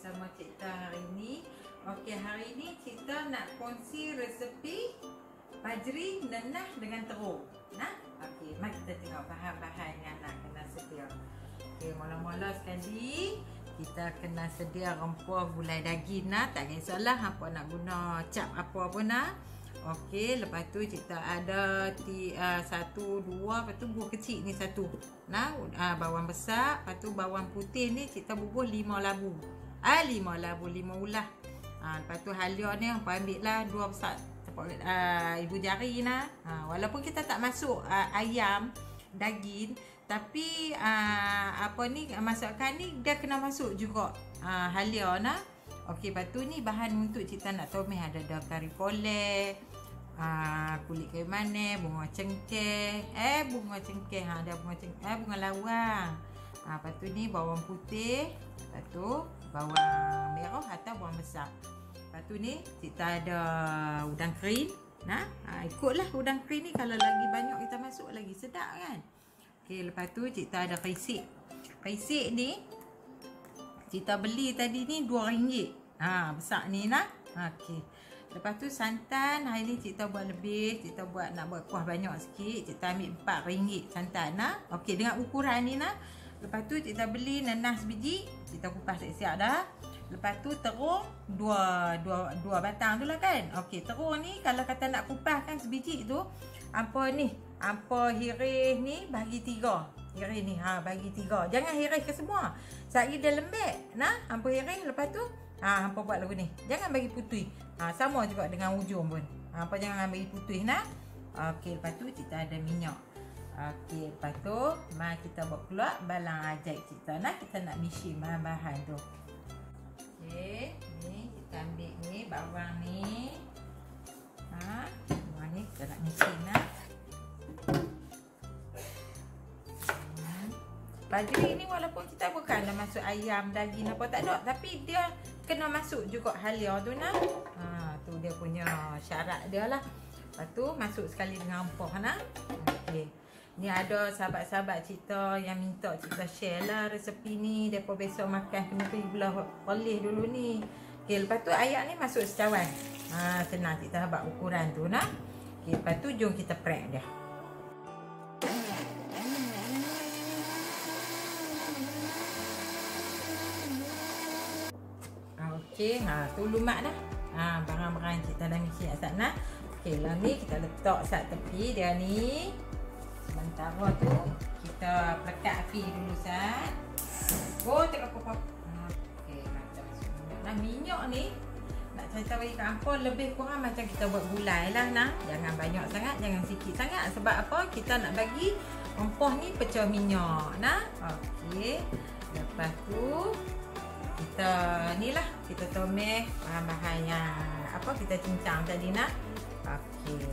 bersama Cik Ta hari ini. Okey, hari ini Cik Ta nak kongsi resepi bajri nenah dengan terung. Nah, okey, mari kita tengok bahan-bahan yang nak kena sedia. Okey, mula-mula sekali kita kena sedia rempah gulai daging nah. Tak kisahlah apa nak guna cap apa pun nah. Okey, lepas tu kita ada ti, uh, satu, dua, lepas tu buah kecil ni satu. Nah, uh, bawang besar, lepas tu bawang putih ni kita bubuh lima labu. Ah, lima labu, lima ulah. Uh, lepas tu halia ni apa ambil lah dua besar uh, ibu jari nah. Uh, walaupun kita tak masuk uh, ayam, daging, tapi uh, apa ni masukkan ni dia kena masuk juga uh, halia nah. Okey, lepas tu ni bahan untuk kita nak tomat ada daun kari poleh, uh, kulit kayu manis, bunga cengkeh, eh bunga cengkeh, ha, ada bunga cengkeh, eh bunga lawang. Ha, lepas tu ni bawang putih, lepas tu bawang merah atau bawang besar. Lepas tu ni kita ada udang kering. Nah, ha, ikutlah udang kering ni kalau lagi banyak kita masuk lagi sedap kan. Okey, lepas tu kita ada kaisik. Kaisik ni kita beli tadi ni RM2. Ha, besar ni nah. Ha, okey. Lepas tu santan, hari ni kita buat lebih, kita buat nak buat kuah banyak sikit, kita ambil RM4 santan nah. Okey, dengan ukuran ni nah. Lepas tu kita beli nanas sebiji, kita kupas siap-siap dah. Lepas tu terung dua dua dua batang tu lah kan. Okey, terung ni kalau kata nak kupas kan sebiji tu, apa ni? Apa hirih ni bagi tiga. Hirih ni ha bagi tiga. Jangan hirih ke semua. Sehari dia lembek. Nah, hampa hirih lepas tu Ha, hampa buat lagu ni. Jangan bagi putih. Ha, sama juga dengan ujung pun. Ha, hampa jangan bagi putih nah. Okey, lepas tu kita ada minyak. Okey, lepas tu mari kita buat keluar balang ajaib kita nah. Kita nak misi bahan-bahan tu. Okey, ni kita ambil ni bawang ni. Ha, bawang ni kita nak misi nah. Baju ni walaupun kita bukanlah masuk ayam, daging apa tak ada Tapi dia kena masuk juga halia tu nak ha, Tu dia punya syarat dia lah Lepas tu masuk sekali dengan rempah nak okay. Ni ada sahabat-sahabat cerita yang minta kita share lah resepi ni Mereka besok makan kena pergi belah oleh dulu ni okay, Lepas tu ayak ni masuk secawan ha, Senang kita buat ukuran tu nak okay, Lepas tu jom kita prep dia Okey, ha tu lumak dah. Ha barang-barang kita dah misi kat sana. Okey, lah ni kita letak sat tepi dia ni. Sementara tu kita pelekat api dulu sat. Oh, tengok apa. Okey, macam Nah, minyak ni nak cerita bagi kat apa lebih kurang macam kita buat gulai lah nah. Jangan banyak sangat, jangan sikit sangat sebab apa? Kita nak bagi rempah ni pecah minyak nah. Okey. Lepas tu kita ni lah kita tomeh bahan-bahan yang apa kita cincang tadi nak okey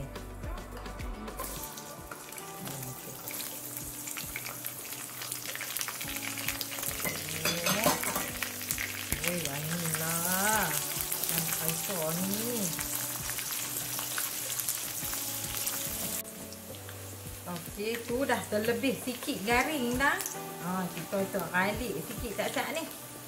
Okey, tu dah terlebih sikit garing dah. Ha, kita tu ralik sikit tak-tak ni.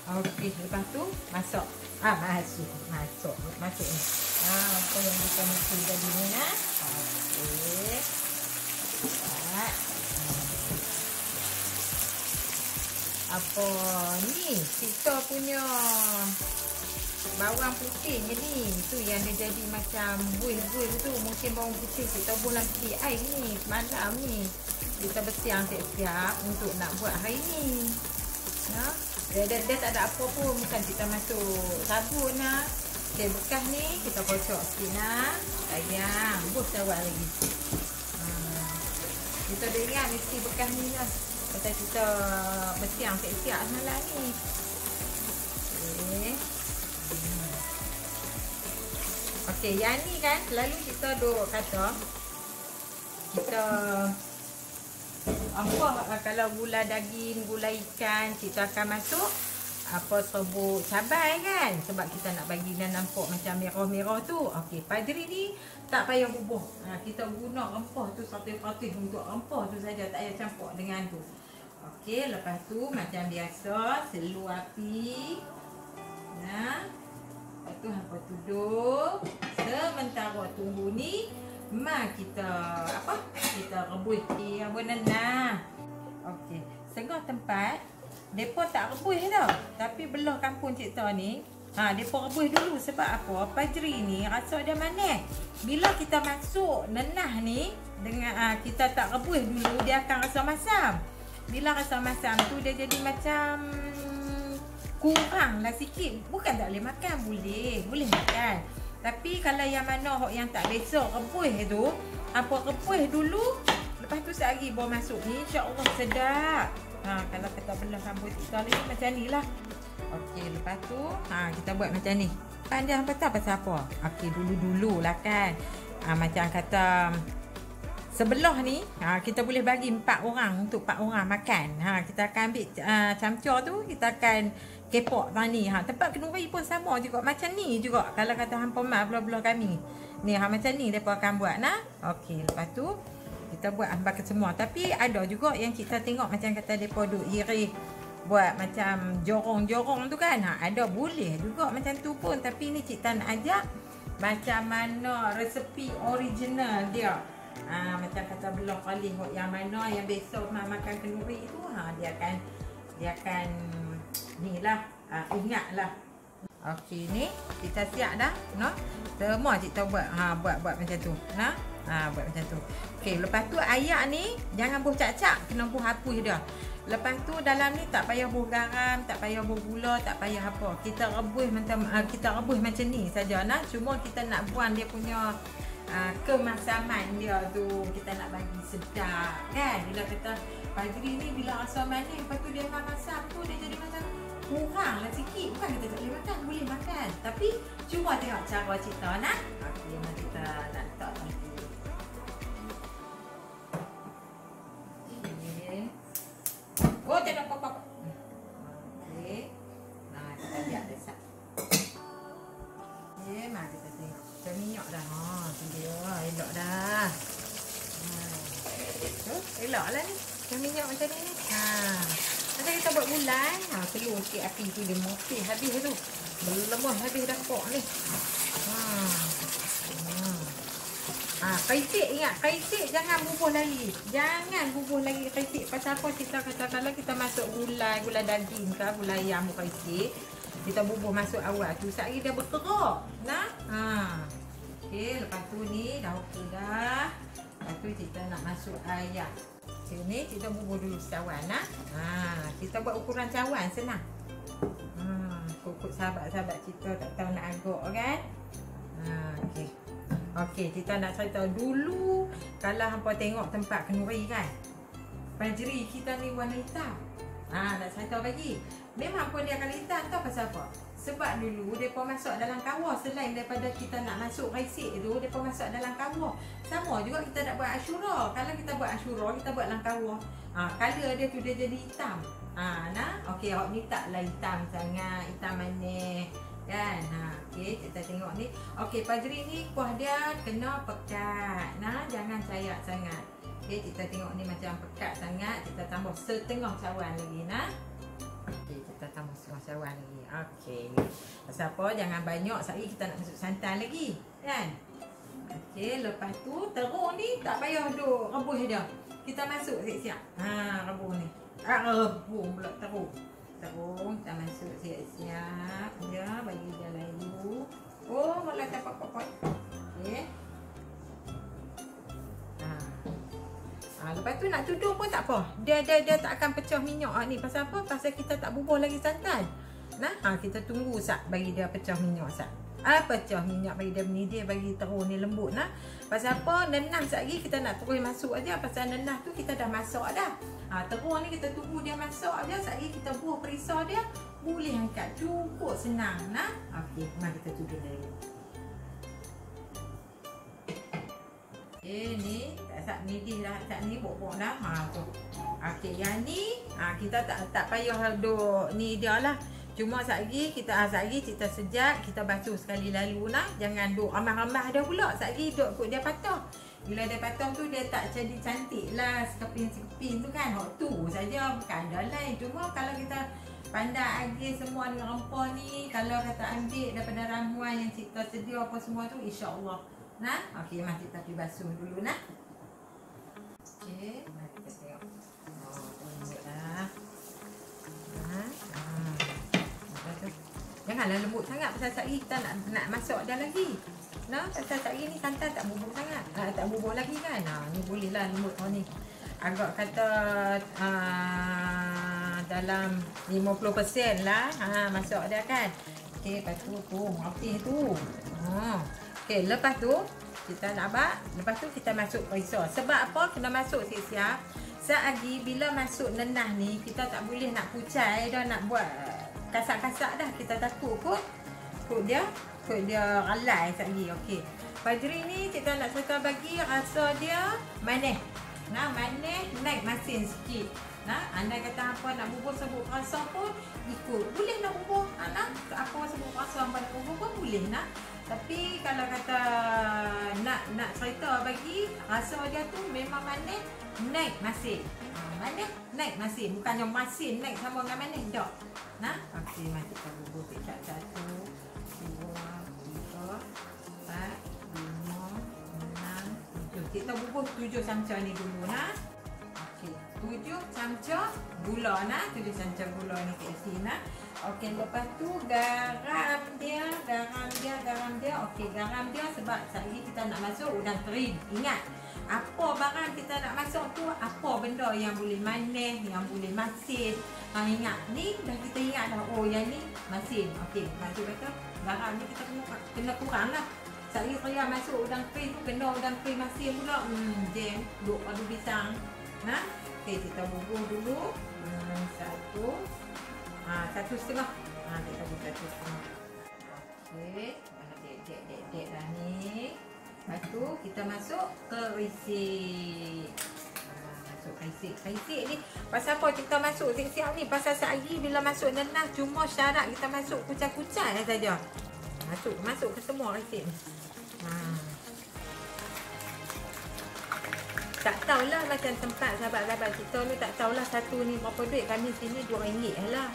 Okey, lepas tu masuk. Ah, masuk. Masuk. Masuk ni. Ah, apa yang kita mesti tadi ni nah. Okey. Cepat. Apa ni? Kita punya bawang putih ni. Tu yang dia jadi macam buih-buih tu. Mungkin bawang putih kita bulan putih air ni. Semalam ni. Kita bersiang siap-siap untuk nak buat hari ni. Ya. Dia, dia, dia tak ada apa pun Bukan kita masuk sabun lah Okay bekas ni Kita kocok sikit lah Sayang Bus tawar lagi hmm. Kita dah ingat mesti bekas ni lah Kata kita Bersiang siap-siap semalam ni Okay Okay yang ni kan Selalu kita duk kata Kita apa uh, kalau gula daging, gula ikan kita akan masuk apa serbuk cabai kan? Sebab kita nak bagi dia nampak macam merah-merah tu. Okey padri ni tak payah bubuh. Ha, kita guna rempah tu satu patih untuk rempah tu saja tak payah campur dengan tu. Okey lepas tu macam biasa selu api. Nah. Lepas tu hampa tuduh. Sementara tunggu ni Ma kita apa? Kita rebus di apa nah. Okey. Segah tempat depa tak rebus tau. Tapi belah kampung Cik ni Ha, depa rebus dulu sebab apa? Pajri ni rasa dia manis. Bila kita masuk nenah ni dengan uh, kita tak rebus dulu dia akan rasa masam. Bila rasa masam tu dia jadi macam kurang lah sikit. Bukan tak boleh makan, boleh. Boleh makan. Tapi kalau yang mana yang tak besok rebus tu, apa rebus dulu, lepas tu sehari bawa masuk ni, insya-Allah sedap. Ha, kalau kata belah rambut kita ni macam ni lah. Okey, lepas tu ha, kita buat macam ni. Pandai apa tak pasal apa? Okey, dulu-dulu lah kan. Ha, macam kata sebelah ni ha, kita boleh bagi empat orang untuk empat orang makan. Ha, kita akan ambil uh, camcor tu, kita akan kepok tani. Ha, tempat kenuri pun sama juga. Macam ni juga. Kalau kata hampa mak belah-belah kami. Ni ha, macam ni mereka akan buat. Nah? Okey. Lepas tu kita buat hamba ke semua. Tapi ada juga yang kita tengok macam kata mereka duk iri buat macam jorong-jorong tu kan. Ha, ada boleh juga macam tu pun. Tapi ni cik nak ajak macam mana resepi original dia. Ha, macam kata belah kali yang mana yang besok makan kenuri tu ha, dia akan dia akan ni lah uh, ingat lah Okey ni kita siap dah no? Semua cik tahu buat ha buat buat macam tu nah ha buat macam tu. Okey lepas tu ayak ni jangan buh cak-cak kena buh hapus dia lepas tu dalam ni tak payah buh garam tak payah buh gula tak payah apa. Kita rebus macam uh, kita rebus macam ni saja nah cuma kita nak buang dia punya uh, kemasaman dia tu. Kita nak bagi sedap kan? Bila kata pagi ni bila rasa manis lepas tu dia masak tu dia jadi macam kurang lah sikit. Bukan kita tak boleh makan, boleh makan. Tapi cuma tengok cara cerita nak? Okey, mari kita nak letak lagi Oh, jangan pop-pop Okey. Nah, kita Okey, mari kita tengok. Macam minyak dah Ha, tu dia Elok dah. Ha Tu, elok lah ni. Macam minyak macam ni ni. Ha Nanti kita buat bulan. Ha, telur sikit api tu dia mopih habis tu. Lemah habis dah pok ni. Ha. Ha. Ha, kaisik ingat, kaisik jangan bubuh lagi. Jangan bubuh lagi kaisik. Pasal apa kita kata kalau kita masuk gulai, gulai daging ke, gulai ayam bu kaisik, kita bubuh masuk awal tu, sehari dia berkerok. Nah? Ha. Okey, lepas tu ni dah okey dah. Lepas tu kita nak masuk ayam. Sini kita bubur dulu cawan nah. Ha, kita buat ukuran cawan senang. Ha, kukut sahabat-sahabat kita tak tahu nak agak kan? Ha, okey. Okey, kita nak cerita dulu kalau hangpa tengok tempat kenuri kan. Pajri kita ni warna hitam. Ha, nak cerita bagi. Memang pun dia akan hitam tahu pasal apa? Sebab dulu depa masuk dalam kawah selain daripada kita nak masuk raisik tu depa masuk dalam kawah. Sama juga kita nak buat asyura. Kalau kita buat asyura kita buat dalam kawah. Ha color dia tu dia jadi hitam. Ha nah okey awak ni taklah hitam sangat, hitam manis kan. Ha okey kita tengok ni. Okey pajri ni kuah dia kena pekat. Nah jangan cair sangat. Okey kita tengok ni macam pekat sangat, kita tambah setengah cawan lagi nah. Okey kita tambah setengah cawan lagi. Okey. Pasal apa? Jangan banyak sekali kita nak masuk santan lagi. Kan? Okey. Lepas tu teruk ni tak payah duk rebus dia. Kita masuk siap-siap. Ha, rebus ni. Ah, rebus pula teruk. Teruk. Kita masuk siap-siap. Ya, bagi dia lain lepas tu nak tuduh pun tak apa. Dia dia dia tak akan pecah minyak ah, ni. Pasal apa? Pasal kita tak bubuh lagi santan. Nah, ha, kita tunggu sat bagi dia pecah minyak sat. Ah, pecah minyak bagi dia ni dia bagi terus ni lembut nah. Pasal apa? Nenah sat lagi kita nak terus masuk aja pasal nenah tu kita dah masak dah. Ha, terus ni kita tunggu dia masak aja sat lagi kita buah perisa dia boleh angkat cukup senang nah. Okey, mari kita tunggu dulu. Eh ni tak ni di tak ni bok-bok dah. Ha tu. Okey, yang ni ha, kita tak tak payah duk ni dia lah. Cuma lagi kita ah lagi kita sejak kita basuh sekali lalu lah. Jangan duk ramah-ramah dah pula. lagi duk kut dia patah. Bila dia patah tu dia tak jadi cantik lah sekepin-sekepin tu kan. Hak tu saja bukan ada lain. Cuma kalau kita Pandai lagi semua ni rempah ni Kalau kata ambil daripada ramuan yang kita sedia apa semua tu InsyaAllah Nah, okey mari kita pergi basuh dulu nah. Oh. Janganlah lembut sangat pasal sehari kita nak nak masuk dah lagi. Nah, pasal sehari ni santan tak bubuk sangat. Ha, tak bubuk lagi kan. Ha, ni bolehlah lembut oh ni. Agak kata uh, dalam 50% lah ha, masuk dia kan. Okey, lepas tu tu, mati tu. Ha. Okey, lepas tu kita nak buat, lepas tu kita masuk risau. Sebab apa? Kena masuk siap-siap. Selagi bila masuk nenah ni, kita tak boleh nak kucai dah nak buat kasak-kasak dah. Kita takut kot. Kot dia, kot dia ralai lagi. Okey. Fajri ni kita nak serta bagi rasa dia manis. Nah, manis naik masin sikit. Nah, anda kata apa nak bubur sebut rasa pun ikut. Boleh nak bubur. Anak apa sebut rasa apa nak bubur pun boleh nak. Tapi kalau kata nak nak cerita bagi rasa dia tu memang manis naik masin. Ha, manis naik masin. Bukannya masin naik sama dengan manis tak. Nah, okey mari kita bubur kecap satu, dua, tiga, empat, lima, enam, tujuh. Kita bubur tujuh samca ni dulu nah. Tujuh samca gula nah. Tujuh samca gula ni kat sini nah. Okey, lepas tu garam dia, garam dia, garam dia. Okey, garam dia sebab sehari kita nak masuk udang kering. Ingat, apa barang kita nak masuk tu, apa benda yang boleh manis, yang boleh masin. Ha, ingat, ni dah kita ingat dah. Oh, yang ni masin. Okey, maksud kata garam ni kita kena, kena kurang lah. Sehari saya masuk udang kering tu, kena udang kering masin pula. Hmm, jam, duk padu pisang. Ha? Okey, kita bubur dulu. Hmm, satu, Ha, satu setengah. Ha, kita buat satu setengah. Okey. Ha, dek, dek, dek, dah ni. Lepas tu, kita masuk ke risik. Ha, masuk risik. Risik ni, pasal apa kita masuk siap-siap ni? Pasal sehari bila masuk nenah, cuma syarat kita masuk kucai-kucai saja. Masuk, masuk ke semua risik ni. Ha. Tak tahulah macam tempat sahabat-sahabat kita ni tak tahulah satu ni berapa duit kami sini RM2 lah.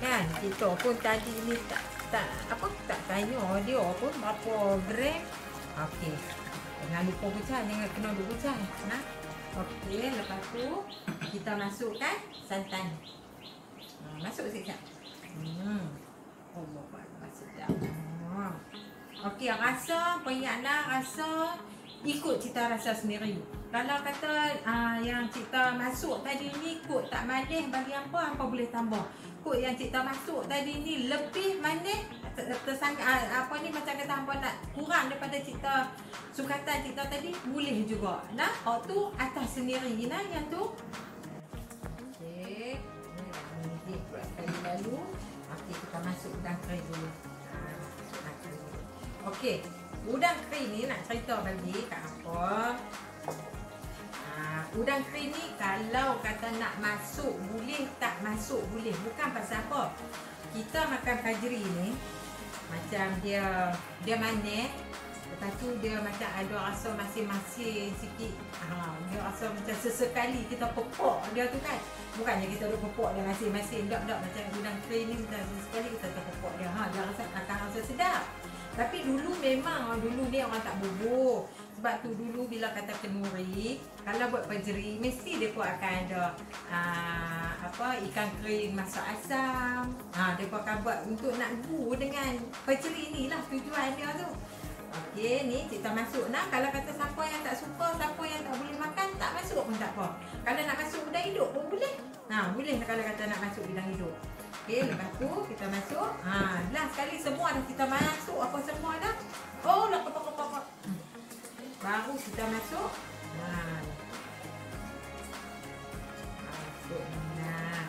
Kan? Kita pun tadi ni tak tak apa tak tanya dia pun berapa gram. Okey. Jangan lupa kucai jangan kena duk kucai nah. Okey lepas tu kita masukkan santan. Ha, masuk sikit hmm. Oh apa sedap okey rasa penyakna rasa ikut cita rasa sendiri. Kalau kata uh, yang kita masuk tadi ni ikut tak manis bagi apa apa boleh tambah? Kot yang cikgu masuk tadi ni lebih manis tersangka ah, apa ni macam kata hangpa nak kurang daripada cikgu sukatan cikgu tadi boleh juga. Nah oh tu atas sendiri. Nah yang tu. Okey ni kali lalu. Okey kita masuk udang kering dulu okey udang kering ni nak cerita bagi kat apa? Udang kering ni kalau kata nak masuk boleh tak masuk boleh. Bukan pasal apa. Kita makan fajri ni macam dia dia manis lepas tu dia macam ada rasa masing-masing sikit. Ha, dia rasa macam sesekali kita pepok dia tu kan. Bukannya kita duk pepok dia masing-masing. Tak tak macam udang kering ni macam sesekali kita terpepok dia. Ha, dia rasa akan rasa sedap tapi dulu memang dulu ni orang tak bubur sebab tu dulu bila kata kenuri kalau buat pejeri mesti pun akan ada aa, ah, apa ikan kering masak asam ha dia pun akan buat untuk nak gu dengan pejeri ni lah tujuan dia tu Okey, ni kita masuk nak. Kalau kata siapa yang tak suka, siapa yang tak boleh makan, tak masuk pun tak apa. Kalau nak masuk udang hidup pun boleh. Ha, boleh kalau kata nak masuk udang hidup. Okey, lepas tu kita masuk. Ha, last sekali semua dah kita masuk apa semua dah. Oh, nak apa apa apa. Baru kita masuk. Ha. Masuk nah.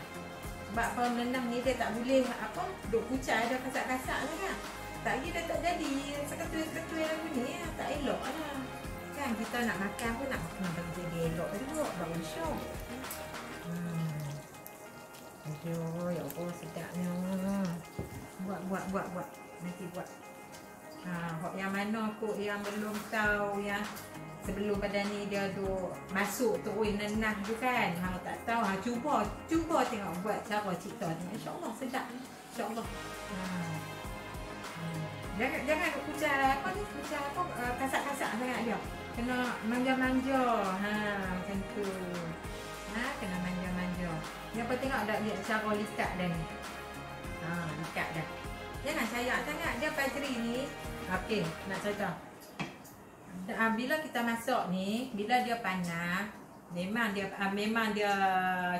Sebab apa menenang ni dia tak boleh apa duk kucai ada kasak-kasak kan. Tak lagi dah tak jadi seketul-seketul yang ni tak elok lah. Kan kita nak makan pun nak makan jadi elok juga baru show. Aduh, ya Allah sedapnya. Buat buat buat buat. Nanti buat. Ha, yang mana kot yang belum tahu yang sebelum pada ni dia tu masuk terus nenah tu kan. Ha, tak tahu ha, cuba cuba tengok buat cara cipta ni. Insya-Allah sedap. Insya-Allah. Ha. Jangan jangan kucai apa ni? Kucai apa? Uh, kasak-kasak sangat dia. Kena manja-manja. Ha, macam tu. Ha, kena manja-manja. Penting tengok dah lihat cara likat dah ni. Ha, likat dah. Jangan sayang sangat dia pastry ni. Okey, nak cerita. Uh, bila kita masak ni, bila dia panas, memang dia uh, memang dia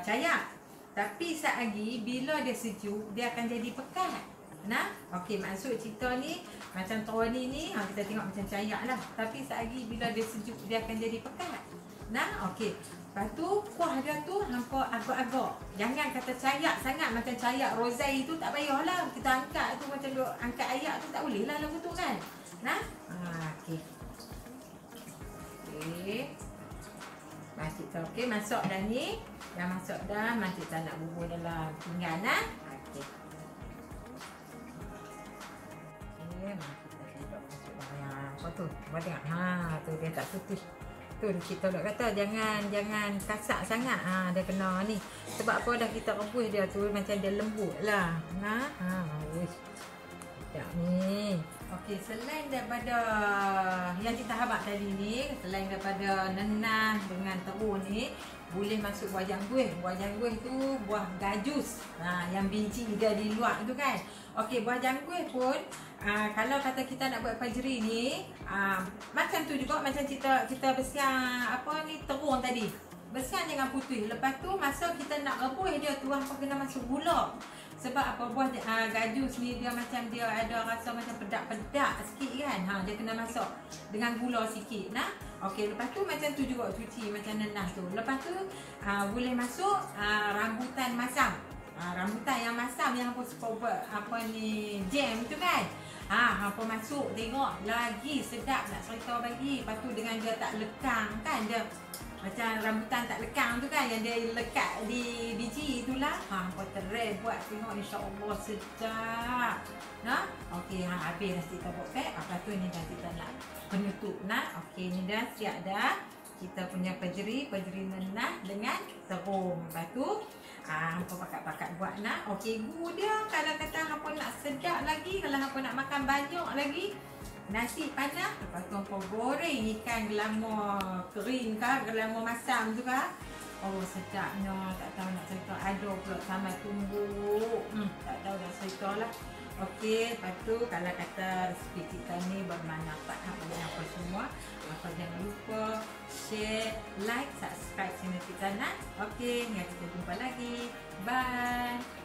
cayak. Tapi lagi bila dia sejuk, dia akan jadi pekat. Nah, okey maksud cerita ni macam troni ni, ha, kita tengok macam cayak lah. Tapi lagi bila dia sejuk, dia akan jadi pekat. Nah, okey. Lepas tu kuah dia tu hampa agak-agak. Jangan kata cayak sangat macam cayak rozai tu tak payahlah. Kita angkat tu macam duk angkat ayak tu tak boleh lah lagu tu kan. Nah. Ha okey. Okey. Masuk tu okey masuk dah ni. Dah masuk dah, masuk tak nak bubur dalam pinggan ah. Okey. Okey, masuk dah kita masuk dalam apa tu? Cuba tengok. Ha, tu dia tak putus. Tu kita nak kata jangan jangan kasak sangat. Ha dia kena ni. Sebab apa dah kita rebus dia tu macam dia lembut lah. Ha ha wish. Ya ni. Okey, selain daripada yang kita habaq tadi ni, selain daripada nenah dengan teruk ni, boleh masuk buah jangguih. Buah jangguih tu buah gajus. Ha, yang biji dia di luar tu kan. Okey, buah jangguih pun uh, kalau kata kita nak buat fajri ni, uh, macam tu juga macam kita kita bersiang apa ni terung tadi. Bersiang jangan putih. Lepas tu masa kita nak rebus dia tu apa kena masuk gula. Sebab apa buah uh, gajus ni dia macam dia ada rasa macam pedak-pedak sikit kan. Ha dia kena masuk dengan gula sikit nah. Okey lepas tu macam tu juga cuci macam nenah tu. Lepas tu uh, boleh masuk uh, rambutan masam. Uh, rambutan yang masam yang apa buat apa ni jam tu kan. Ha apa masuk tengok lagi sedap nak cerita bagi. Lepas tu dengan dia tak lekang kan dia macam rambutan tak lekang tu kan Yang dia lekat di biji itulah. Ha, apa terai buat tengok insyaAllah sedap. Nah, okey, ha, habis dah kita buat pack. Lepas tu ni dah kita nak penutup nah Okey, ni dah siap dah. Kita punya pejeri, pejeri nenah dengan terung Lepas tu Ah, hampa pakat-pakat buat nak. Okey, gu dia kalau kata hampa nak sedap lagi, kalau hampa nak makan banyak lagi, nasi panas lepas tu kau goreng ikan gelama kering ke gelama masam tu kan oh sedapnya. Tak tahu nak cerita. Ada pula sama tunggu hmm, tak tahu nak cerita lah. Okey, lepas tu kalau kata resipi kita ni bermanfaat bagi apa semua Maka jangan lupa share, like, subscribe channel kita nak Okey, hingga kita jumpa lagi. Bye